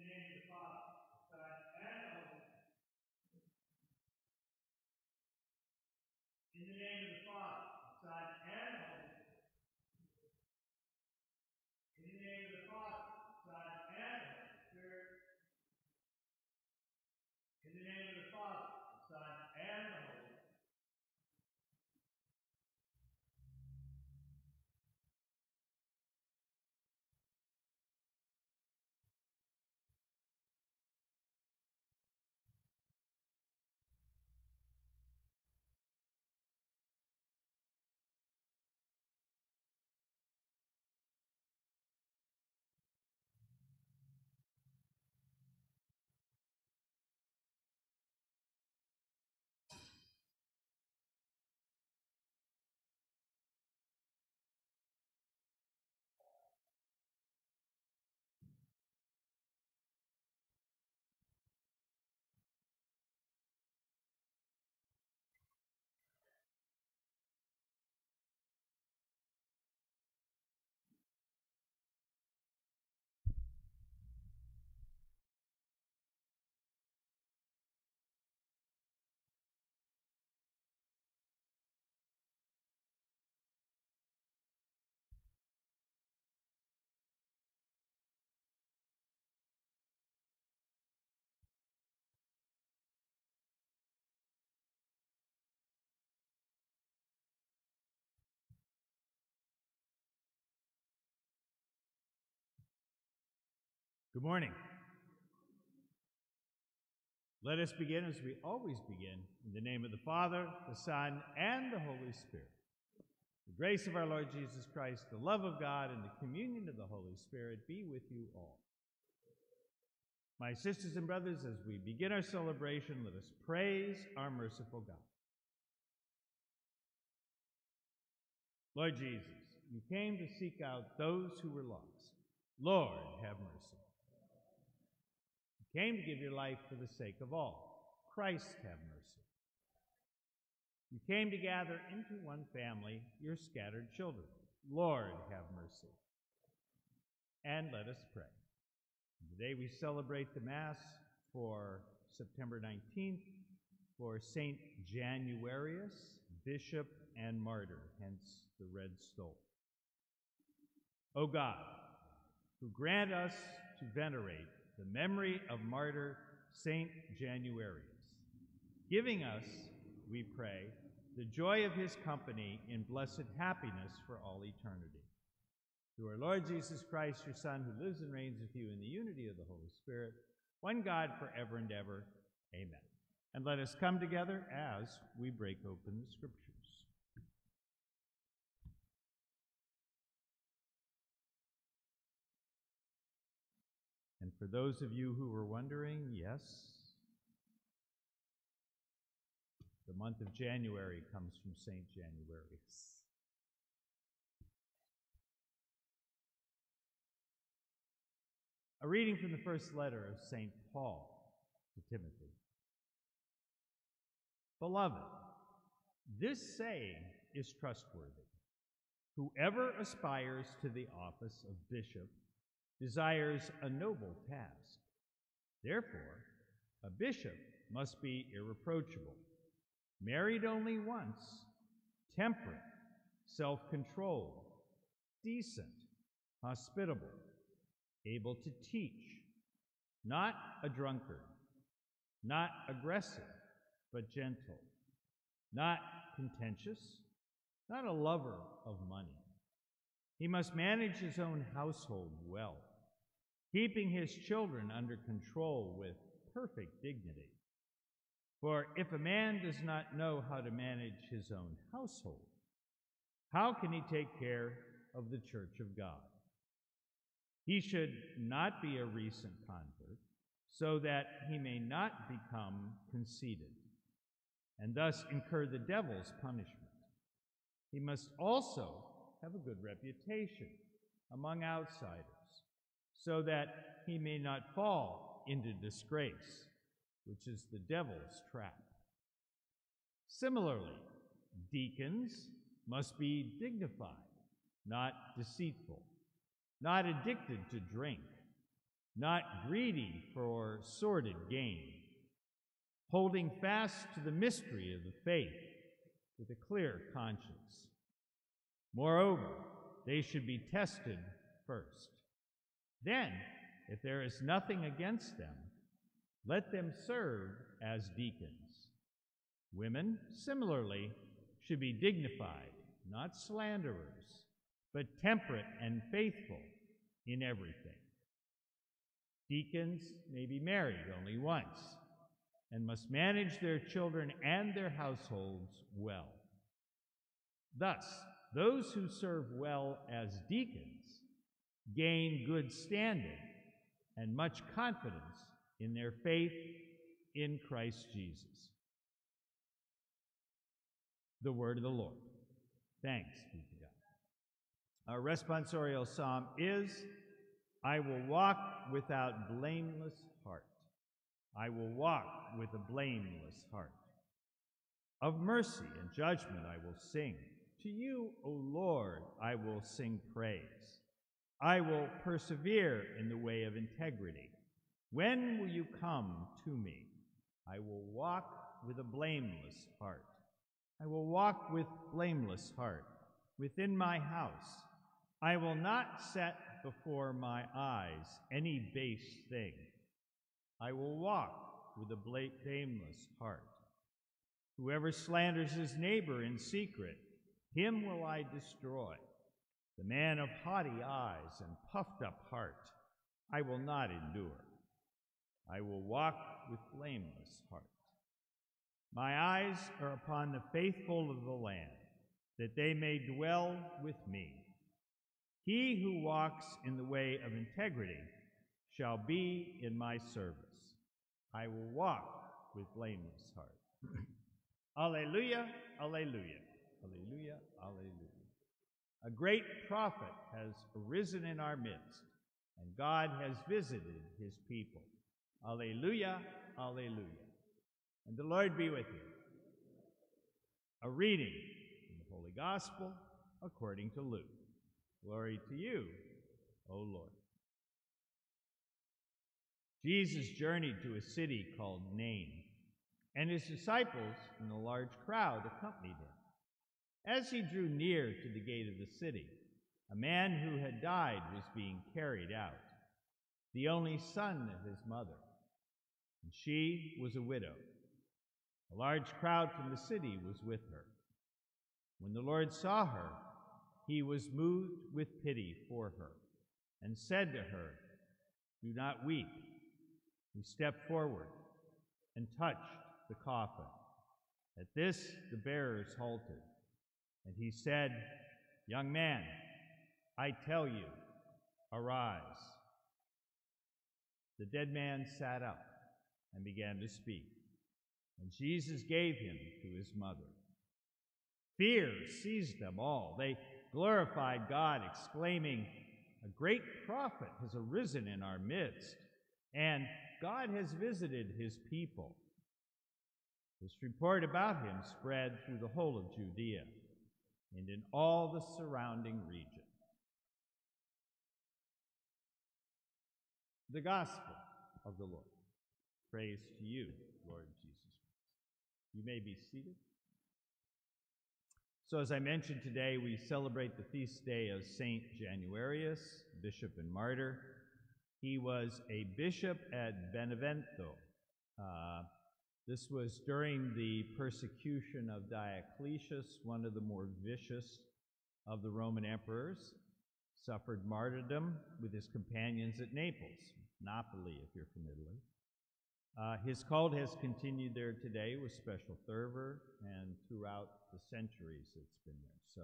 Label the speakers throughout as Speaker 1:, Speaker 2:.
Speaker 1: In Good morning. Let us begin as we always begin in the name of the Father, the Son, and the Holy Spirit. The grace of our Lord Jesus Christ, the love of God, and the communion of the Holy Spirit be with you all. My sisters and brothers, as we begin our celebration, let us praise our merciful God. Lord Jesus, you came to seek out those who were lost. Lord, have mercy. Came to give your life for the sake of all. Christ, have mercy. You came to gather into one family your scattered children. Lord, have mercy. And let us pray. Today we celebrate the Mass for September 19th for Saint Januarius, Bishop and Martyr, hence the red stole. O God, who grant us to venerate the memory of martyr Saint Januarius, giving us, we pray, the joy of his company in blessed happiness for all eternity. Through our Lord Jesus Christ, your Son, who lives and reigns with you in the unity of the Holy Spirit, one God forever and ever. Amen. And let us come together as we break open the Scriptures. And for those of you who were wondering, yes, the month of January comes from St. Januarius. A reading from the first letter of St. Paul to Timothy. Beloved, this saying is trustworthy. Whoever aspires to the office of bishop desires a noble task. Therefore, a bishop must be irreproachable, married only once, temperate, self controlled, decent, hospitable, able to teach, not a drunkard, not aggressive, but gentle, not contentious, not a lover of money. He must manage his own household well, keeping his children under control with perfect dignity. For if a man does not know how to manage his own household, how can he take care of the church of God? He should not be a recent convert, so that he may not become conceited, and thus incur the devil's punishment. He must also have a good reputation among outsiders, so that he may not fall into disgrace, which is the devil's trap. Similarly, deacons must be dignified, not deceitful, not addicted to drink, not greedy for sordid gain, holding fast to the mystery of the faith with a clear conscience. Moreover, they should be tested first. Then, if there is nothing against them, let them serve as deacons. Women, similarly, should be dignified, not slanderers, but temperate and faithful in everything. Deacons may be married only once and must manage their children and their households well. Thus, those who serve well as deacons gain good standing and much confidence in their faith in Christ Jesus. The word of the Lord. Thanks be to God. Our responsorial psalm is I will walk without blameless heart. I will walk with a blameless heart. Of mercy and judgment I will sing. To you, O Lord, I will sing praise. I will persevere in the way of integrity. When will you come to me? I will walk with a blameless heart. I will walk with blameless heart within my house. I will not set before my eyes any base thing. I will walk with a blameless heart. Whoever slanders his neighbor in secret, him will I destroy. The man of haughty eyes and puffed up heart, I will not endure. I will walk with blameless heart. My eyes are upon the faithful of the land, that they may dwell with me. He who walks in the way of integrity shall be in my service. I will walk with blameless heart. alleluia, alleluia, alleluia, alleluia. A great prophet has arisen in our midst, and God has visited his people. Alleluia, alleluia. And the Lord be with you. A reading from the Holy Gospel according to Luke. Glory to you, O Lord. Jesus journeyed to a city called Nain, and his disciples and a large crowd accompanied him. As he drew near to the gate of the city, a man who had died was being carried out, the only son of his mother, and she was a widow. A large crowd from the city was with her. When the Lord saw her, he was moved with pity for her and said to her, Do not weep. He stepped forward and touched the coffin. At this, the bearers halted, and he said, Young man, I tell you, arise. The dead man sat up and began to speak, and Jesus gave him to his mother. Fear seized them all. They glorified God, exclaiming, A great prophet has arisen in our midst, and God has visited his people. This report about him spread through the whole of Judea and in all the surrounding region. The Gospel of the Lord. Praise to you, Lord Jesus Christ. You may be seated. So, as I mentioned today, we celebrate the feast day of Saint Januarius, bishop and martyr. He was a bishop at Benevento. Uh, this was during the persecution of Diocletius, one of the more vicious of the Roman emperors. Suffered martyrdom with his companions at Naples, Napoli, if you're from Italy. Uh, his cult has continued there today with special fervor and throughout the centuries it's been there. So,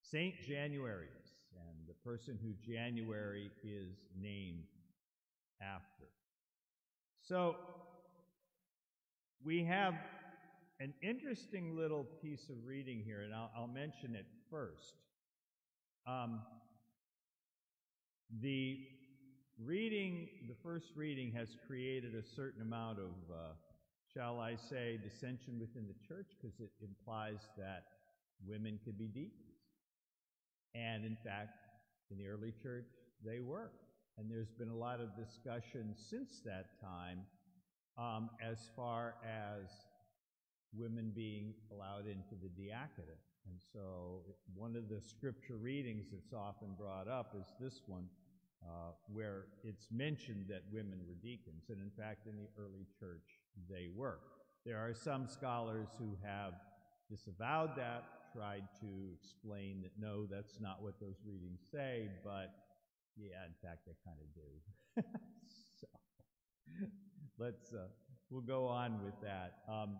Speaker 1: Saint Januarius, and the person who January is named after. So, we have an interesting little piece of reading here, and I'll, I'll mention it first. Um, the reading, the first reading has created a certain amount of, uh, shall I say, dissension within the church because it implies that women could be deacons. And in fact, in the early church, they were. And there's been a lot of discussion since that time um, as far as women being allowed into the diaconate. And so one of the scripture readings that's often brought up is this one, uh, where it's mentioned that women were deacons. And in fact, in the early church, they were. There are some scholars who have disavowed that, tried to explain that no, that's not what those readings say, but yeah, in fact, they kind of do. so let's, uh, we'll go on with that. Um,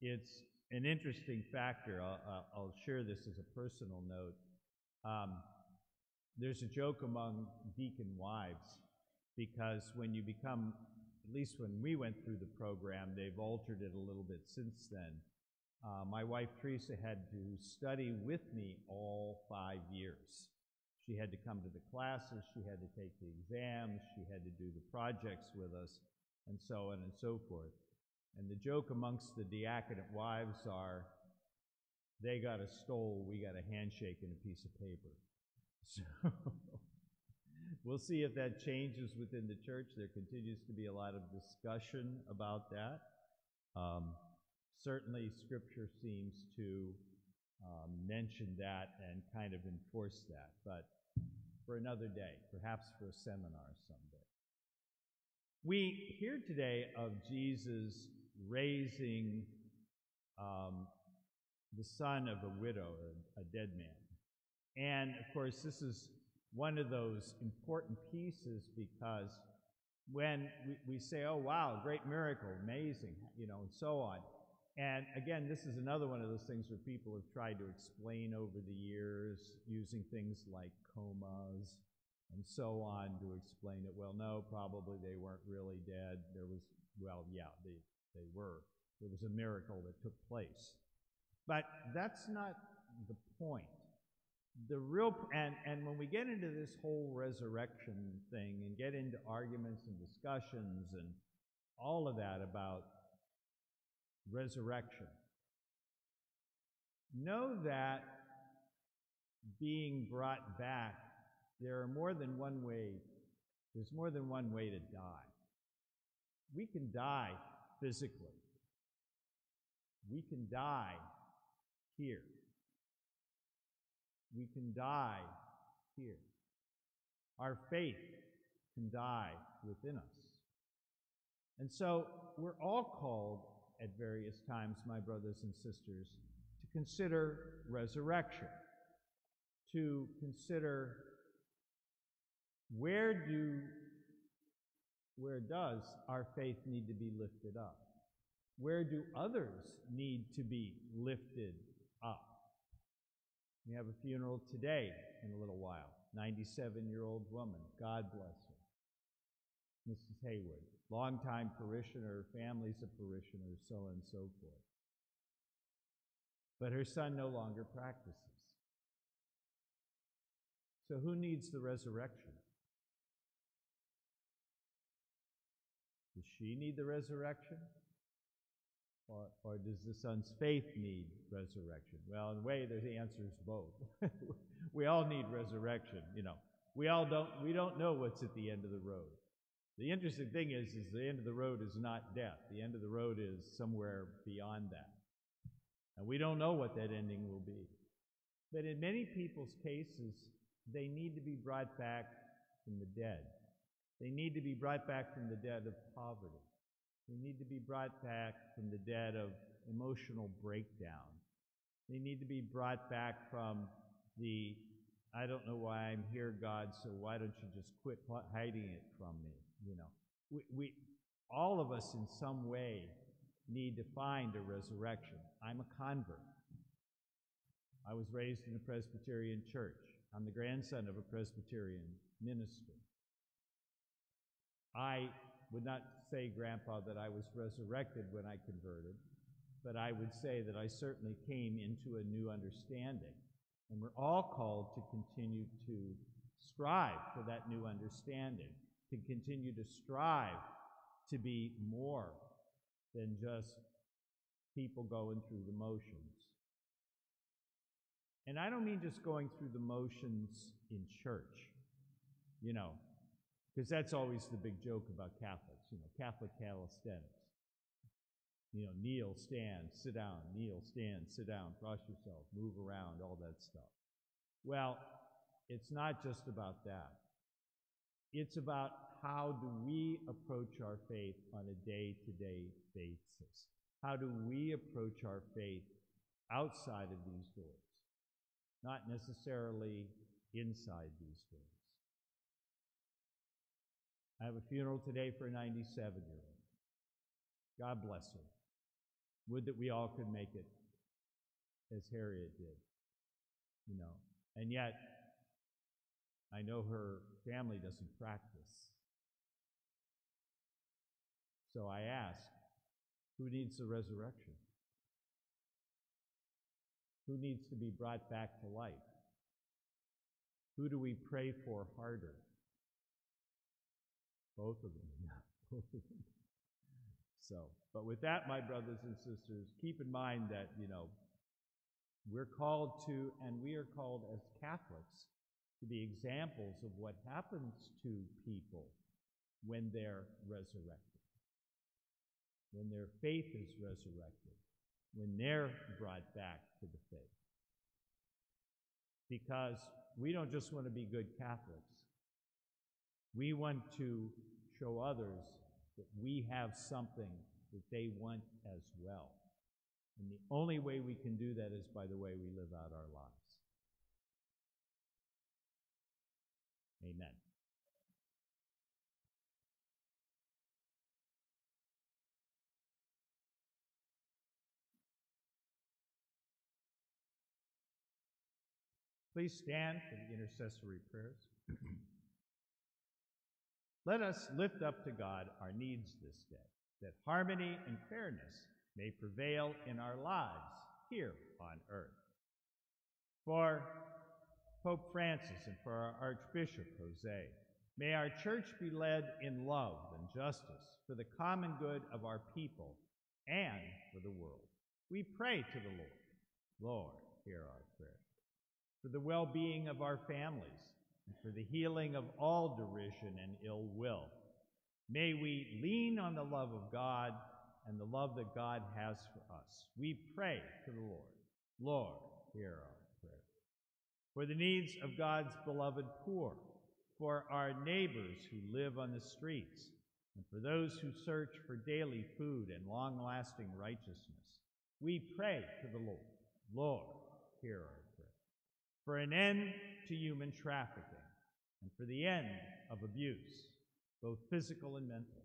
Speaker 1: it's an interesting factor. I'll, I'll, share this as a personal note. Um, there's a joke among deacon wives because when you become, at least when we went through the program, they've altered it a little bit since then. Uh, my wife Teresa had to study with me all five years. She had to come to the classes, she had to take the exams, she had to do the projects with us, and so on and so forth. And the joke amongst the diaconate wives are they got a stole, we got a handshake and a piece of paper. So we'll see if that changes within the church. There continues to be a lot of discussion about that. Um, certainly, Scripture seems to um, mention that and kind of enforce that, but for another day, perhaps for a seminar someday. We hear today of Jesus raising um, the son of a widow, a, a dead man. And of course, this is one of those important pieces because when we, we say, oh, wow, great miracle, amazing, you know, and so on. And again, this is another one of those things where people have tried to explain over the years using things like comas and so on to explain it. Well, no, probably they weren't really dead. There was, well, yeah, they, they were. There was a miracle that took place. But that's not the point. The real, and, and when we get into this whole resurrection thing and get into arguments and discussions and all of that about resurrection, know that being brought back, there are more than one way, there's more than one way to die. We can die physically. We can die here. We can die here. Our faith can die within us. And so we're all called at various times, my brothers and sisters, to consider resurrection, to consider where do where does our faith need to be lifted up? Where do others need to be lifted up? We have a funeral today in a little while. 97 year old woman. God bless her. Mrs. Hayward. Longtime parishioner, families of parishioners, so on and so forth. But her son no longer practices. So who needs the resurrection? She need the resurrection? Or, or does the son's faith need resurrection? Well, in a way, the answer is both. we all need resurrection, you know. We all don't, we don't know what's at the end of the road. The interesting thing is, is the end of the road is not death. The end of the road is somewhere beyond that. And we don't know what that ending will be. But in many people's cases, they need to be brought back from the dead. They need to be brought back from the dead of poverty. They need to be brought back from the dead of emotional breakdown. They need to be brought back from the, I don't know why I'm here, God, so why don't you just quit hiding it from me? You know, we, we all of us in some way need to find a resurrection. I'm a convert. I was raised in a Presbyterian church. I'm the grandson of a Presbyterian minister. I would not say, Grandpa, that I was resurrected when I converted, but I would say that I certainly came into a new understanding. And we're all called to continue to strive for that new understanding, to continue to strive to be more than just people going through the motions. And I don't mean just going through the motions in church. You know, Because that's always the big joke about Catholics, you know, Catholic calisthenics. You know, kneel, stand, sit down, kneel, stand, sit down, cross yourself, move around, all that stuff. Well, it's not just about that. It's about how do we approach our faith on a day to day basis? How do we approach our faith outside of these doors, not necessarily inside these doors? I have a funeral today for a 97 year old. God bless her. Would that we all could make it as Harriet did, you know. And yet, I know her family doesn't practice. So I ask, who needs the resurrection? Who needs to be brought back to life? Who do we pray for harder? Both of them. Both of them. So, but with that, my brothers and sisters, keep in mind that, you know, we're called to, and we are called as Catholics to be examples of what happens to people when they're resurrected, when their faith is resurrected, when they're brought back to the faith. Because we don't just want to be good Catholics, we want to show others that we have something that they want as well. And the only way we can do that is by the way we live out our lives. Amen. Please stand for the intercessory prayers. Let us lift up to God our needs this day, that harmony and fairness may prevail in our lives here on earth. For Pope Francis and for our Archbishop Jose, may our church be led in love and justice for the common good of our people and for the world. We pray to the Lord. Lord, hear our prayer. For the well being of our families and for the healing of all derision and ill will, may we lean on the love of God and the love that God has for us. We pray to the Lord. Lord, hear our prayer. For the needs of God's beloved poor, for our neighbors who live on the streets, and for those who search for daily food and long lasting righteousness, we pray to the Lord. Lord, hear our prayer. For an end to human trafficking, and for the end of abuse, both physical and mental.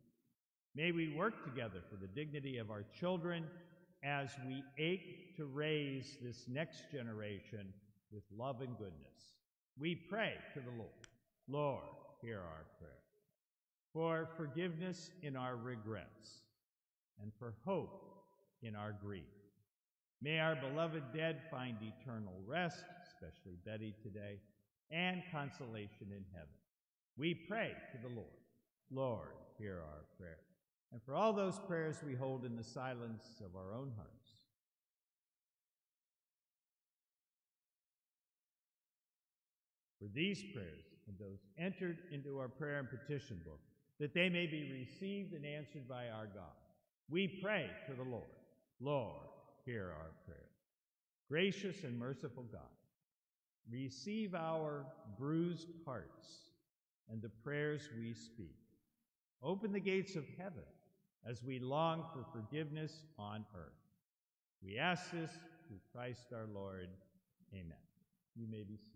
Speaker 1: May we work together for the dignity of our children as we ache to raise this next generation with love and goodness. We pray to the Lord. Lord, hear our prayer. For forgiveness in our regrets and for hope in our grief. May our beloved dead find eternal rest, especially Betty today, and consolation in heaven. We pray to the Lord. Lord, hear our prayer and for all those prayers we hold in the silence of our own hearts. For these prayers and those entered into our prayer and petition book, that they may be received and answered by our God, we pray to the Lord. Lord, hear our prayer. Gracious and merciful God, receive our bruised hearts and the prayers we speak. Open the gates of heaven as we long for forgiveness on earth. We ask this through Christ our Lord. Amen. You may be seated.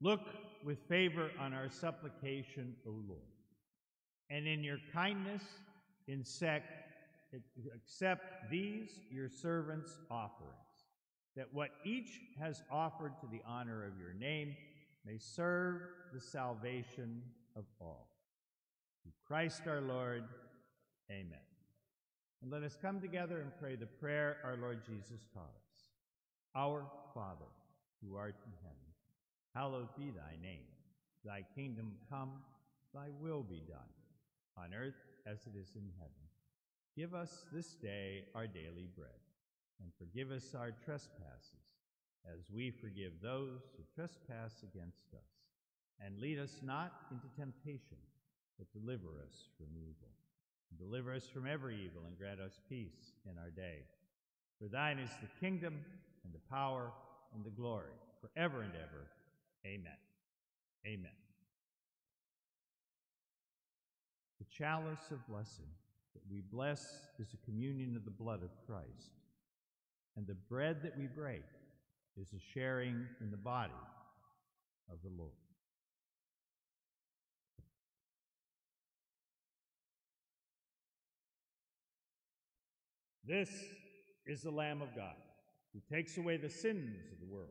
Speaker 1: Look with favor on our supplication, O Lord, and in your kindness insect, accept these your servants' offerings, that what each has offered to the honor of your name may serve the salvation of all. Through Christ our Lord, amen. And let us come together and pray the prayer our Lord Jesus taught us. Our Father, who art in heaven, hallowed be thy name. Thy kingdom come, thy will be done, on earth as it is in heaven. Give us this day our daily bread, and forgive us our trespasses, as we forgive those who trespass against us. And lead us not into temptation, but deliver us from evil. Deliver us from every evil, and grant us peace in our day. For thine is the kingdom, and the power, and the glory, forever and ever. Amen. Amen. The chalice of blessing that we bless is a communion of the blood of Christ, and the bread that we break is a sharing in the body of the Lord. This is the Lamb of God who takes away the sins of the world.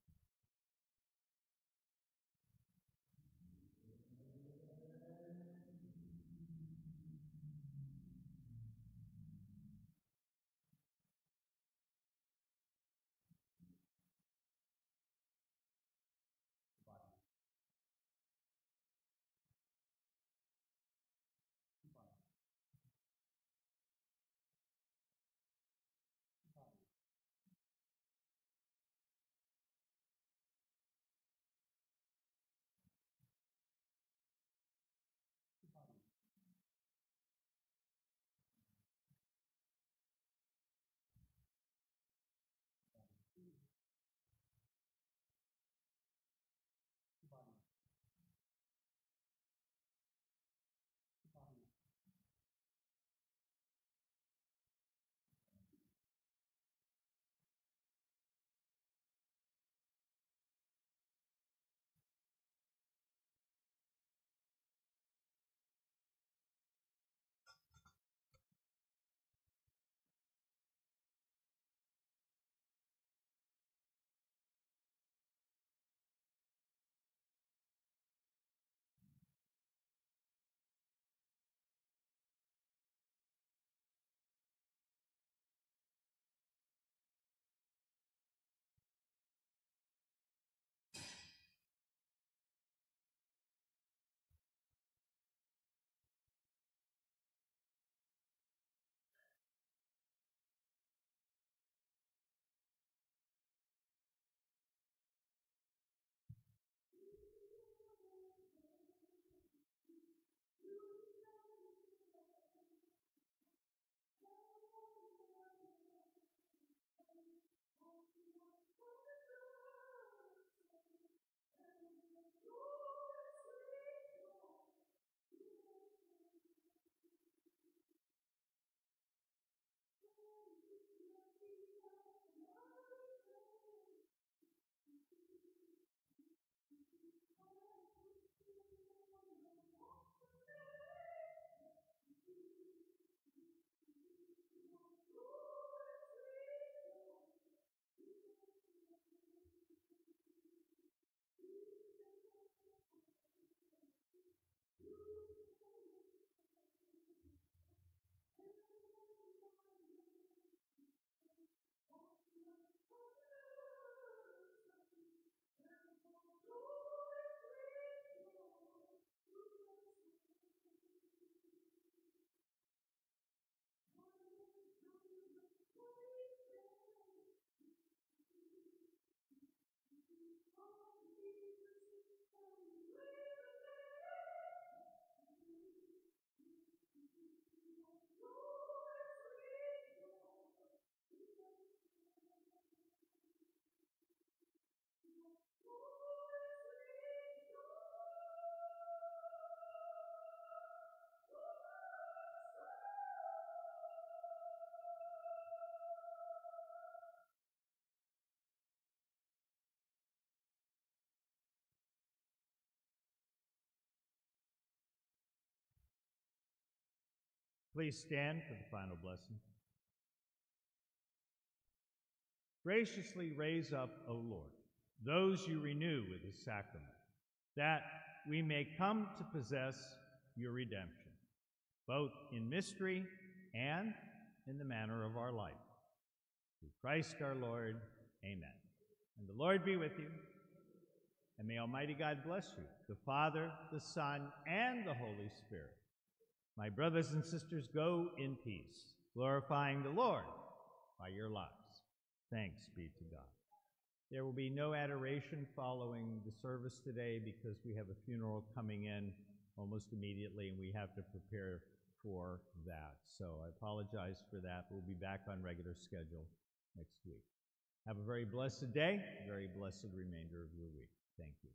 Speaker 1: Please stand for the final blessing. Graciously raise up, O Lord, those you renew with the sacrament, that we may come to possess your redemption, both in mystery and in the manner of our life. Through Christ our Lord, amen. And the Lord be with you. And may Almighty God bless you, the Father, the Son, and the Holy Spirit. My brothers and sisters, go in peace, glorifying the Lord by your lives. Thanks be to God. There will be no adoration following the service today because we have a funeral coming in almost immediately and we have to prepare for that. So I apologize for that. We'll be back on regular schedule next week. Have a very blessed day, very blessed remainder of your week. Thank you.